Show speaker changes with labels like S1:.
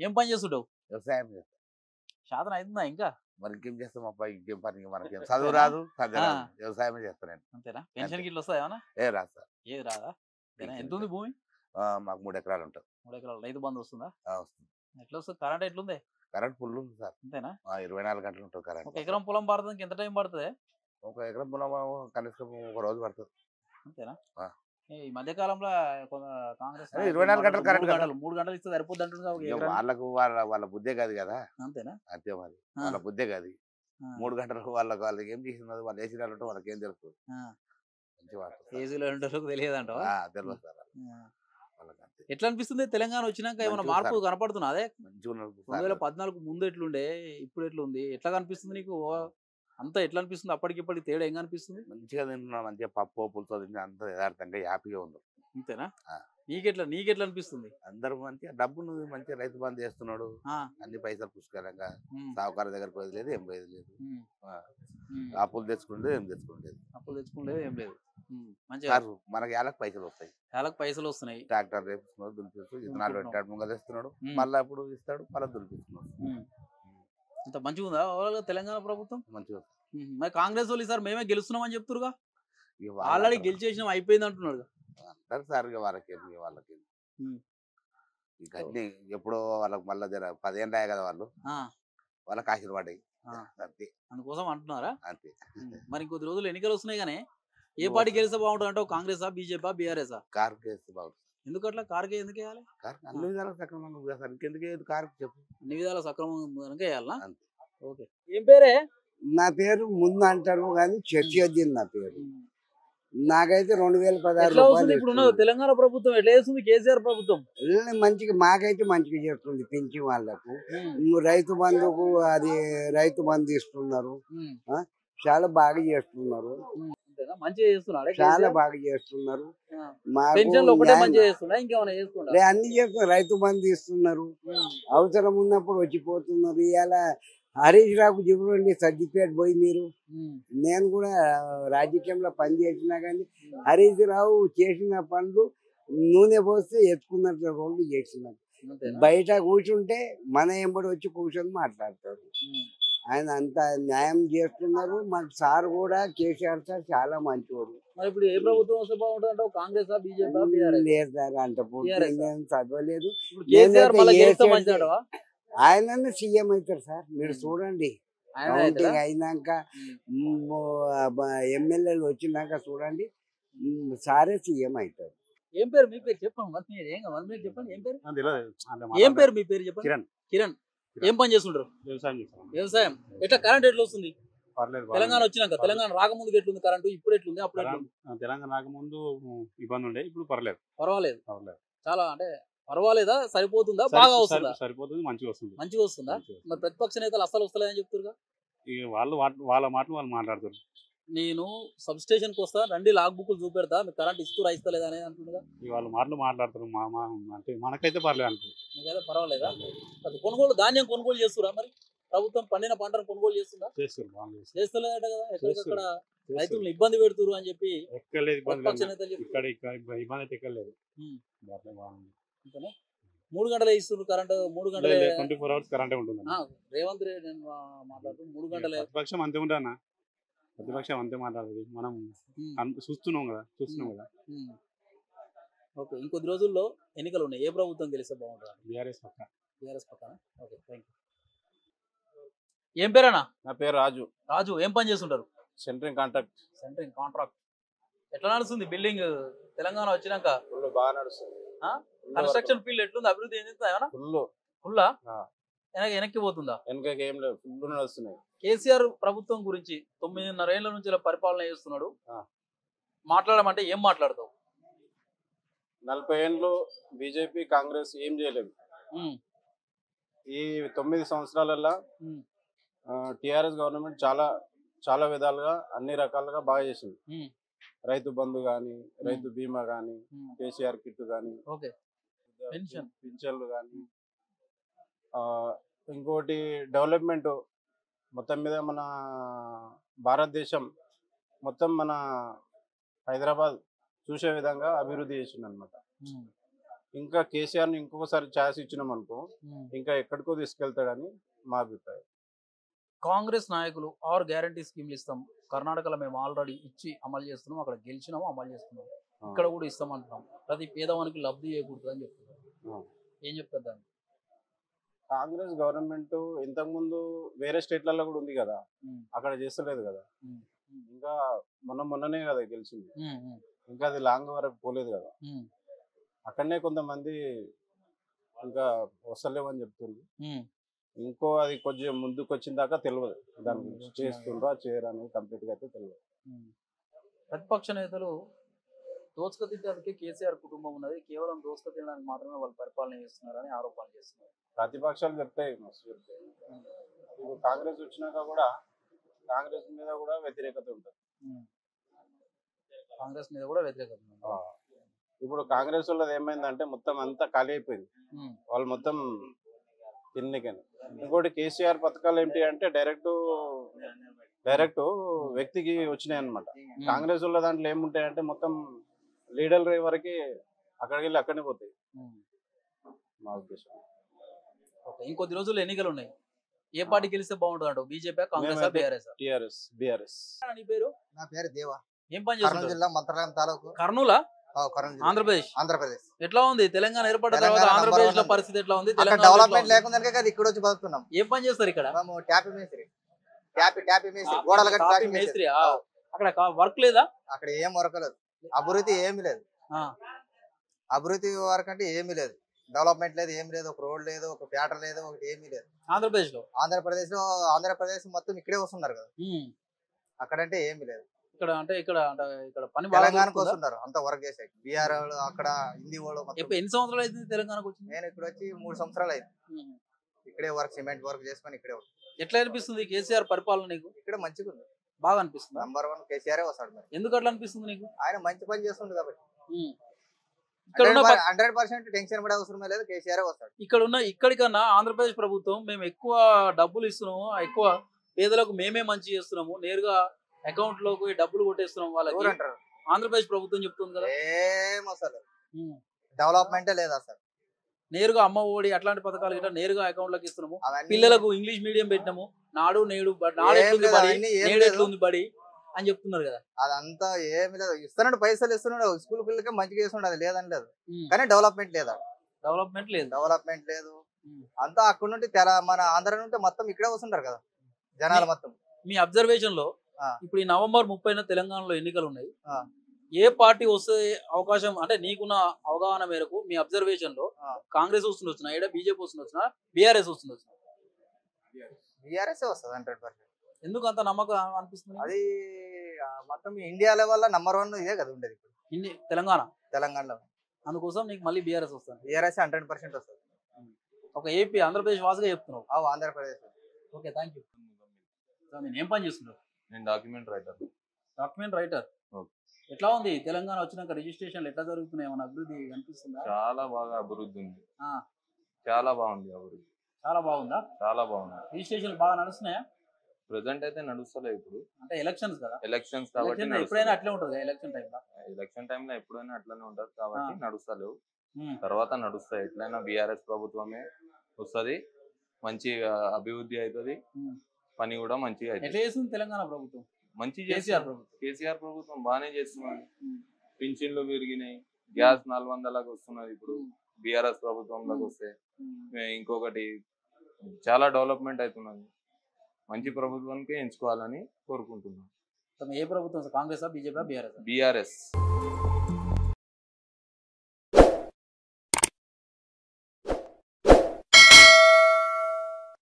S1: ఏం పని చేస్తుంటావు?
S2: వ్యవసాయం చేస్తాం.
S1: శాతం అవుతుందా ఇంకా?
S2: మరి ఇంకేం చేస్తాం అబ్బా? ఇంకేం పని మనకేం చదువు రాదు వ్యవసాయమే చేస్తాను
S1: అంతేనా? పెన్షన్ గిట్ల వస్తాయి ఏమన్నా?
S2: ఏ రాదు సార్
S1: ఏది రాదా? ఎంత ఉంది భూమి?
S2: మాకు మూడు ఎకరాలు ఉంటుంది
S1: మూడు ఎకరాలు. రైతు బంధు వస్తుందా?
S2: వస్తుంది.
S1: ఎట్లా వస్తుంది కరెంట్ ఎట్లుంది?
S2: కరెంట్ ఫుల్ ఉంది సార్.
S1: అంతేనా?
S2: ఇరవై నాలుగు గంటలు ఉంటుంది కరెంట్.
S1: ఒక ఎకరం పొలం పడుతుంది ఎంత టైం పడుతుంది?
S2: ఒక ఎకరం పొలం కనీసం ఒక రోజు పడుతుంది.
S1: అంతేనా? ఈ మధ్య కాలంలో కాంగ్రెస్
S2: ఇరవై నాలుగు గంటలు కరెంట్.
S1: గంటలు మూడు గంటలు ఇస్తే సరిపోద్ది ఎకరానికి.
S2: వాళ్ళకు వాళ్ళ వాళ్ళ బుద్ధే కాదు కదా?
S1: అంతేనా?
S2: అంతే మరి. వాళ్ళ బుద్ధే కాదు. మూడు గంటలకు వాళ్ళకి వాళ్ళకి ఏం చేసినది వాళ్ళు వేసిన వాళ్ళు వాళ్ళకి ఏం తెలుసు
S1: తెలియదు
S2: సార్.
S1: ఎట్లా అనిపిస్తుంది తెలంగాణ వచ్చినాక ఏమైనా మార్పు. కనపడుతున్నా అదే? రెండు వేల. పద్నాలుగు ముందు ఎట్లుండే? ఇప్పుడు ఎట్లుంది? ఎట్లా కనిపిస్తుంది నీకు? అంతా ఎట్లా అనిపిస్తుంది అప్పటికి ఇప్పటికి తేడా ఏం కనిపిస్తుంది
S2: మంచిగా తింటున్నాం మంచిగా పప్పు పులుసు తింటే అంత యథార్థంగా హ్యాపీగా ఉంది
S1: అంతేనా. నీకెట్లా నీకెట్లా అనిపిస్తుంది
S2: అందరూ మంచిగా డబ్బును మంచిగా రైతు బంధు చేస్తున్నాడు. అన్ని పైసలు పుష్కలంగా.
S1: ఉమ్,
S2: సావుకారు దగ్గర పోయేది లేదు ఏం పోయేది లేదు. అప్పులు తెచ్చుకుంటే ఏం తెచ్చుకోలేదు
S1: అప్పులు తెచ్చుకోలేదు ఏం లేదు. మంచిగా
S2: మనకి ఏళ్ళకి పైసలు వస్తాయి.
S1: చాలా పైసలు వస్తున్నాయి.
S2: ట్రాక్టర్ రేపిస్తున్నాడు దులిపిస్తూ ఇతనాలు. పెట్టాడు ముంగ తెస్తున్నాడు మళ్ళీ అప్పుడు ఇస్తాడు మళ్ళీ దులిపిస్తున్నాడు.
S1: ఇంత మంచిగా ఉందా overall గా తెలంగాణ ప్రభుత్వం?
S2: మంచిగా
S1: మరి కాంగ్రెస్ వాళ్ళు ఈసారి మేమే గెలుస్తున్నామని చెప్తురుగా ఆల్రెడీ. గెలిచేసినాం అయిపోయింది అంటున్నాడు
S2: అంటారు సార్ వాళ్ళకి వాళ్ళకి అన్ని ఎప్పుడో వాళ్ళకి మళ్ళీ జర పదేళ్ళు అయ్యాయి కదా వాళ్ళు. వాళ్ళకి ఆశీర్వాడాయి
S1: ఆ.
S2: అంతే.
S1: అందుకోసం అంటున్నారా?
S2: అంతే.
S1: మరి ఇంకొద్ది రోజులు ఎన్నికలు వస్తున్నాయి కానీ ఏ. పార్టీ గెలిస్తే బాగుంటుంది అంటే కాంగ్రెసా బీజేపీ బీఆర్ఎస్?
S2: కారు కేసు బాగుంటుంది
S1: ఎందుకట్లా? కార్కే ఎందుకు వేయాలి
S2: కారు అన్ని విధాలు సక్రమంగా ఉంది కదా సార్. ఇంకెందుకు ఏది కారు చెప్పు.
S1: అన్ని విధాల సక్రమం కనుక వేయాలనా?
S2: అంతే.
S1: ఓకే. ఏం పేరే?
S3: నా పేరు ముందు అంటారు కానీ చర్చొద్దింది నా పేరు. నాకైతే రెండు వేల పదహారు
S1: వస్తుంది
S3: రూపాయలు
S1: ఇప్పుడు. తెలంగాణ ప్రభుత్వం ఎట్లా చేస్తుంది? కేసీఆర్ ప్రభుత్వం?
S3: మంచిగా మాకైతే మంచిగా చేస్తుంది పెంచి వాళ్ళకు. రైతు బంధుకు అది రైతు బంధు ఇస్తున్నారు. చాలా బాగా చేస్తున్నారు.
S1: మంచిగా చేస్తున్నాడు
S3: చాలా బాగా చేస్తున్నారు. మాకు
S1: పెన్షన్లు ఒకటే
S3: న్యాయం-
S1: మంచిగా చేస్తున్నా ఇంకేమైనా చేస్తున్నా
S3: లే, అన్ని చేస్తున్నారు. రైతు బంధు ఇస్తున్నారు. అవసరం ఉన్నప్పుడు వచ్చిపోతున్నారు. ఇవాళ హరీష్ రావుకు చూడండి సర్టిఫికేట్ పోయి మీరు. నేను కూడా రాజకీయంలో పని చేసినా కానీ హరీష్ రావు చేసిన పనులు నూనె పోస్తే ఎత్తుకున్నట్టు రోడ్లు చేసినారు బయట కూర్చుంటే మన ఎంబడి వచ్చి కూర్చొని మాట్లాడతారు ఆయన అంత న్యాయం చేస్తున్నారు. మాకు సార్ కూడా కేసీఆర్ సార్ చాలా మంచివాడు
S1: మరి ఇప్పుడు ఏ ప్రభుత్వం వస్తే కాంగ్రెస్ బీజేపీ బీఆర్ఎస్?
S3: లేదు సార్ అంత పూర్తి. నేను చదవలేదు. ఆయన సీఎం అవుతారు సార్. మీరు చూడండి.
S1: ఆయన
S3: కౌంటింగ్? అయినాక ఎమ్మెల్యేలు వచ్చినాక చూడండి. సారే సీఎం అవుతారు
S1: ఏం పేరు మీ పేరు చెప్పండి. మరి మీరు ఏం కావాలి? మీరు చెప్పండి. ఏం పేరు? ఏం పేరు మీ పేరు చెప్పండి?
S4: కిరణ్.
S1: కిరణ్. ఏం పని చేస్తుంటారు
S4: వ్యవసాయం
S1: వ్యవసాయం. ఎట్లా కరెంట్ ఎట్లా వస్తుంది? తెలంగాణ వచ్చినాక. తెలంగాణ రాకముందు ఎట్లుంది కరెంటు ఇప్పుడు ఎట్లుంది? అప్పుడు
S4: తెలంగాణ రాకముందు ఇబ్బంది ఉండే ఇప్పుడు పర్లేదు.
S1: పర్వాలేదు. చాలా అంటే పర్వాలేదా? సరిపోతుందా?
S4: సరి-
S1: బాగా వస్తుందా?
S4: సరిపోతుంది మంచిగా వస్తుంది.
S1: మంచిగా వస్తుందా. మరి ప్రతిపక్ష నేతలు అస్సలు వస్తలేదని
S4: ఇక వాళ్ళు వాళ్ళ మాటలు వాళ్ళు మాట్లాడుతారు
S1: నేను సబ్ స్టేషన్కి వస్తా రండి లాగ్ బుక్ చూపెడతా మీకు కరెంట్ ఇస్తూ ఇస్తలేదా అనేది అంటుండగా.
S4: ఇక వాళ్ళ మాటలు మాట్లాడతారు మా మా అంటే మనకైతే పర్లేదు అనుకో
S1: మీకైతే పర్వాలేదా? అది కొనుగోలు ధాన్యం కొనుగోలు చేస్తురా మరి? ప్రభుత్వం పండిన పంటను కొనుగోలు చేస్తుందా. చేస్తలేదట కదా? ఎక్కడికక్కడ. రైతులను ఇబ్బంది పెడుతురు అని చెప్పి
S4: లేదు. లేదు. లేదు?
S1: మూడు గంటలే ఇస్తున్నారు కరెంట్ మూడు గంటలే
S4: ట్వంటీ ఫోర్ అవర్స్ కరెంటే ఉంటుంది
S1: రేవంత్ రెడ్డి నేను మాట్లాడుతూ మూడు గంటలే.
S4: ప్రతిపక్షం అంతే ఉంటానా ప్రతిపక్షం అంతే మాట్లాడదు. మనం చూస్తున్నాం కదా చూస్తున్నాం కదా.
S1: ఓకే ఇంకొద్ది రోజుల్లో ఎన్నికలు ఉన్నాయి ఏ ప్రభుత్వం గెలిస్తే బాగుంటుంది?
S4: బీఆర్ఎస్ పక్క.
S1: టీఆర్ఎస్ పక్కన ఓకే థ్యాంక్ యూ. ఏం పేరేనా
S5: నా పేరు రాజు.
S1: రాజు ఏం పని చేస్తుంటారు?
S5: Centring contract.
S1: Centring contract. ఎట్లా నడుస్తుంది బిల్డింగ్? తెలంగాణ వచ్చినాక?
S5: బాగా నడుస్తుంది.
S1: ఆ? కన్స్ట్రక్షన్ ఫీల్డ్ ఎట్లుంది? అభివృద్ధి ఏం చేస్తా ఏమన్నా?
S5: ఫుల్.
S1: ఫుల్లా?
S5: ఆ.
S1: వెనక్కి పోతుందా?
S5: వెనకకి ఏం లేవు. ఫుల్ నడుస్తున్నాయి
S1: కేసీఆర్ ప్రభుత్వం గురించి తొమ్మిదిన్నర ఏళ్ళ నుంచి ఇలా పరిపాలన చేస్తున్నాడు. మాట్లాడమంటే ఏం మాట్లాడతావు?
S5: నలభై ఏళ్ళు బీజేపీ కాంగ్రెస్ ఏం చేయలేదు ఈ తొమ్మిది సంవత్సరాలలో
S1: ఉమ్,
S5: టిఆర్ఎస్ గవర్నమెంట్ చాలా చాలా విధాలుగా అన్ని రకాలుగా బాగా చేసింది. రైతు బంధు కానీ రైతు బీమా
S1: ఉమ్.
S5: KCR kit
S1: pension.
S5: పింఛన్లు కానీ ఇంకోటి డెవలప్మెంట్. మొత్తం మీద మన భారతదేశం మొత్తం మన హైదరాబాద్ చూసే విధంగా అభివృద్ధి చేసింది అనమాట. ఇంకా కేసీఆర్ని ఇంకొకసారి ఛాన్స్ ఇచ్చినాం అనుకో. ఇంకా ఎక్కడికో తీసుకెళ్తాడని మా అభిప్రాయం.
S1: కాంగ్రెస్ నాయకులు ఆరు గ్యారంటీ స్కీమ్లు ఇస్తాం. కర్ణాటకలో మేము ఆల్రెడీ ఇచ్చి అమలు చేస్తున్నాం. అక్కడ గెలిచినాము అమలు చేస్తున్నాం ఇక్కడ కూడా ఇస్తామంటున్నాం. ప్రతి పేదవానికి లబ్ధి చేయకూడదు అని చెప్తున్నారు. ఏం చెప్తారు దాన్ని?
S5: కాంగ్రెస్ గవర్నమెంట్ ఇంతకుముందు వేరే స్టేట్లలో కూడా ఉంది కదా. అక్కడ చేస్తలేదు కదా. ఇంకా మొన్న మొన్ననే కదా గెలిచింది. ఇంకా అది లాంగ్ వరకు పోలేదు కదా. అక్కడనే కొంతమంది ఇంకా వస్తలేవని చెప్తుంది. ఇంకో అది కొంచెం ముందుకు వచ్చిన దాకా తెలియదు దాని గురించి చేస్తుండ్రా చేయరా అనేది కంప్లీట్గా అయితే తెలియదు.
S1: ప్రతిపక్ష నేతలు దోచుక తినడానికి కేసీఆర్ కుటుంబం ఉన్నది. కేవలం దోచుక తినడానికి మాత్రమే వాళ్ళు పరిపాలన చేస్తున్నారని ఆరోపణలు చేస్తున్నారు.
S5: ప్రతిపక్షాలు చెప్తాయి మస్తు చెప్తాయి. ఇప్పుడు కాంగ్రెస్ వచ్చినాక కూడా కాంగ్రెస్ మీద కూడా వ్యతిరేకత ఉంటుంది.
S1: కాంగ్రెస్ మీద కూడా వ్యతిరేకత.
S5: ఇప్పుడు కాంగ్రెస్ వాళ్ళది ఏమైందంటే మొత్తం అంతా ఖాళీ అయిపోయింది. వాళ్ళు మొత్తం తిన్నికని ఇంకోటి కేసీఆర్ పథకాలు ఏంటి అంటే డైరెక్ట్ డైరెక్ట్ వ్యక్తికి వచ్చినాయి అనమాట. కాంగ్రెస్ వాళ్ళ దాంట్లో ఏముంటాయంటే మొత్తం లీడర్ వరకు అక్కడికి వెళ్ళి అక్కడనే పోతాయి. మా ఉద్దేశం.
S1: ఓకే ఇంకొద్ది రోజులు ఎన్నికలు ఉన్నాయి ఏ పార్టీ గెలిస్తే బాగుంటుంది అంటావు బీజేపీ కాంగ్రెస్
S5: మేమైతే-
S1: బీఆర్ఎస్
S5: టిఆర్ఎస్ బిఆర్ఎస్.
S1: నీ పేరు?
S6: నా పేరు దేవ.
S1: ఏం పని
S6: కర్నూలు
S1: చేస్తుంటారు
S6: జిల్లా మంత్రాలయం తాలూకు.
S1: కర్నూలా?
S6: ఆ, కర్నూలు జిల్లా.
S1: ఆంధ్రప్రదేశ్.
S6: ఆంధ్రప్రదేశ్.
S1: ఎట్లా ఉంది? తెలంగాణ ఏర్పడిన తర్వాత
S6: ఆంధ్రప్రదేశ్లో
S1: పరిస్థితి ఎట్లా ఉంది?
S6: డెవలప్మెంట్ లేకుండా కదా ఇక్కడ వచ్చి
S1: ఏం పని చేస్తారు ఇక్కడ?
S6: మేము ట్యాపి మేస్త్రి. ట్యాపి ట్యాపి మేస్త్రి. గోడలు కట్టి
S1: కాపీ
S6: ట్యాపి మేస్త్రి.
S1: మేస్త్రి ఆ. అక్కడ వర్క్ లేదా?
S6: అక్కడ ఏం వరకలేదు అభివృద్ధి ఏమీ లేదు. అభివృద్ధి వరకు అంటే ఏమీ లేదు. డెవలప్మెంట్ లేదు ఏమీ లేదు. ఒక రోడ్ లేదు ఒక పేట లేదు ఒకటి ఏమీ లేదు.
S1: ఆంధ్రప్రదేశ్లో ఆంధ్రప్రదేశ్లో
S6: ఆంధ్రప్రదేశ్ మొత్తం ఇక్కడే వస్తున్నారు కదా. అక్కడంటే ఏమీ లేదు.
S1: ఇక్కడ అంటే ఇక్కడ ఇక్కడ పని
S6: తెలంగాణకు? వస్తున్నారు అంత వర్క్ చేసే. బీఆర్ వాళ్ళు అక్కడ హిందీ వాళ్ళు
S1: ఎన్ని సంవత్సరాలు అయితే తెలంగాణకు వచ్చింది?
S6: నేను ఇక్కడ వచ్చి మూడు సంవత్సరాలు అయింది. ఇక్కడే వర్క్ సిమెంట్ వర్క్ చేసుకొని ఇక్కడే.
S1: ఎట్లా అనిపిస్తుంది కేసీఆర్ పరిపాలన నీకు?
S6: ఇక్కడ మంచిగా ఉంది
S1: బాగా అనిపిస్తుంది
S6: నంబర్ వన్ కేసీఆర్ వస్తాడు మరి.
S1: ఎందుకు అట్లా అనిపిస్తుంది నీకు?
S6: ఆయన మంచి పని చేస్తుండు కాబట్టి. హండ్రెడ్ పర్సెంట్ టెన్షన్ పడే అవసరమే లేదు కేసీఆర్ వస్తాడు.
S1: ఇక్కడ ఉన్న ఇక్కడికన్నా ఆంధ్రప్రదేశ్ ప్రభుత్వం మేము ఎక్కువ డబ్బులు ఇస్తున్నాము ఎక్కువ పేదలకు మేమే మంచి చేస్తున్నాము నేరుగా అకౌంట్లోకి డబ్బులు కొట్టేస్తున్నాం వాళ్ళకి. ఆంధ్రప్రదేశ్ ప్రభుత్వం చెప్తుంది కదా.
S6: ఏం అసలు. డెవలప్మెంటే లేదు అసలు.
S1: నేరుగా అమ్మ ఒడి అట్లాంటి పథకాలు ఇట్లా నేరుగా అకౌంట్లోకి ఇస్తున్నాము. పిల్లలకు ఇంగ్లీష్ మీడియం పెట్టినాము. నాడు నేడు నాడు ఎట్లుంది
S6: లేదు,
S1: బడి? నేడు. ఎట్లుంది అని చెప్తున్నారు కదా.
S6: అదంతా ఏమి లేదు. ఇస్తున్నాడు పైసలు ఇస్తున్నాడు స్కూల్ పిల్లలకి మంచిగా ఇస్తున్నాడు అది లేదని లేదు. కానీ డెవలప్మెంట్ లేదా?
S1: డెవలప్మెంట్ లేదు.
S6: డెవలప్మెంట్ లేదు. అంతా అక్కడ నుండి తెల మన ఆంధ్ర నుండి మొత్తం ఇక్కడే వస్తుంటారు కదా జనాలు మొత్తం.
S1: మీ
S6: అబ్జర్వేషన్లో.
S1: ఇప్పుడు ఈ నవంబర్ ముప్పైన తెలంగాణలో ఎన్నికలు ఉన్నాయి. ఏ పార్టీ వస్తే అవకాశం అంటే నీకున్న అవగాహన మేరకు మీ
S6: అబ్జర్వేషన్లో.
S1: కాంగ్రెస్ వస్తుంది వచ్చినా ఇక్కడ బీజేపీ వస్తుంది వచ్చినా బీఆర్ఎస్ వస్తుంది వచ్చినా
S6: బీఆర్ఎస్ వస్తుంది హండ్రెడ్ పర్సెంట్.
S1: ఎందుకు అంత నమ్మకం అనిపిస్తుంది
S6: అది మొత్తం ఇండియా లెవెల్ నంబర్ వన్ ఇదే కదా ఉండేది ఇప్పుడు.
S1: ఇన్ని తెలంగాణ?
S6: తెలంగాణలో.
S1: అందుకోసం నీకు మళ్ళీ బీఆర్ఎస్ వస్తుంది.
S6: బీఆర్ఎస్ హండ్రెడ్ పర్సెంట్ వస్తుంది.
S1: ఒక ఏపీ ఆంధ్రప్రదేశ్ వాసుగా చెప్తున్నావు.
S6: అవు ఆంధ్రప్రదేశ్
S1: ఓకే థ్యాంక్ యూ నేను ఏం పని చేస్తున్నావు
S7: నేను డాక్యుమెంట్ రైటర్
S1: డాక్యుమెంట్ రైటర్. ఎట్లా ఉంది? తెలంగాణ వచ్చినాక రిజిస్ట్రేషన్ ఎట్లా జరుగుతున్నాయి? ఏమైనా అభివృద్ధి కనిపిస్తుందా?
S7: చాలా బాగా అభివృద్ధి ఉంది.
S1: ఆ.
S7: చాలా బాగుంది అభివృద్ధి.
S1: చాలా బాగుందా?
S7: చాలా బాగుంది.
S1: రిజిస్ట్రేషన్ బాగా నడుస్తున్నాయా?
S7: ప్రజెంట్ అయితే నడుస్తలే ఇప్పుడు.
S1: అంటే ఎలక్షన్స్ కదా?
S7: ఎలక్షన్స్ కాబట్టి
S1: ఎప్పుడైనా అట్లే ఉంటుంది ఎలక్షన్ టైంలో
S7: ఎలక్షన్ టైంలో ఎప్పుడైనా అట్లనే ఉంటది కాబట్టి
S1: ఆ.
S7: నడుస్తలేవు. తర్వాత నడుస్తాయి. ఎట్లయినా బీఆర్ఎస్ ప్రభుత్వమే వస్తది. మంచి ఆ, అభివృద్ధి అవుతుంది
S1: ఉమ్.
S7: పని కూడా మంచిగా
S1: ఎట్లా
S7: అవుతుంది
S1: చేస్తుంది తెలంగాణ ప్రభుత్వం?
S7: మంచి
S1: కేసీఆర్
S7: చేస్తున్నారు
S1: ప్రభుత్వం.
S7: కేసీఆర్ ప్రభుత్వం బాగానే చేస్తున్నది
S1: ఉమ్.
S7: పింఛన్లు పెరిగినాయి. గ్యాస్ నాలుగు వందలకు వస్తున్నది ఇప్పుడు.
S1: ఉమ్.
S7: బీఆర్ఎస్ ప్రభుత్వంలోకి వస్తే ఇంకొకటి చాలా డెవలప్మెంట్ అవుతున్నది. మంచి ప్రభుత్వానికి ఎంచుకోవాలని కోరుకుంటున్నాం.
S1: తమ ఏ ప్రభుత్వం? Congress BJP BRS?
S7: బీఆర్ఎస్.